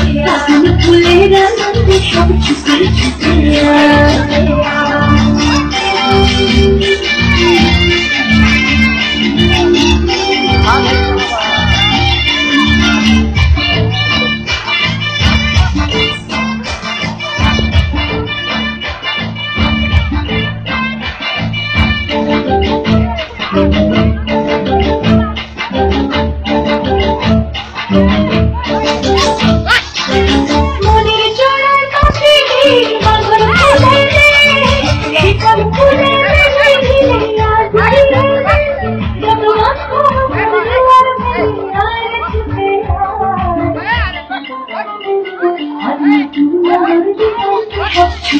That's when the play that I'm in the trouble She's gonna kiss me Yeah, yeah Thank you. সব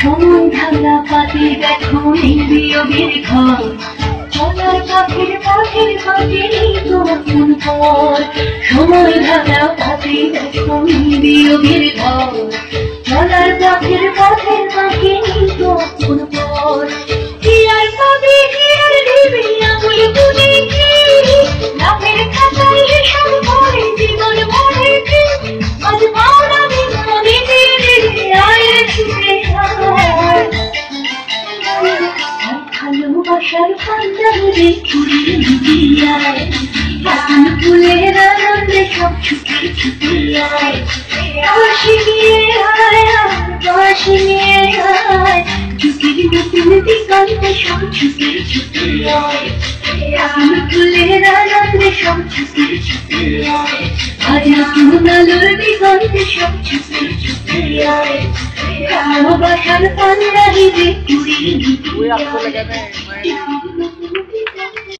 সময় ধারা পাতি দেখো, এই বিয়োগের ঘর চলার পাখির পাখির পাখি তোমার সময় ধারা পাতি দেখো, এই ভালোবাসার পাঞ্জাবে সব ছুটে ছুটে আয় কাশি নিয়ে নতুন দিগন্তে সব ছুটে ছুটে আয় ফুলের আনন্দে সব ছুটে ছুটে আয় আজ নতুন আলোর সব ছুটে Vamos bajar tan la vida,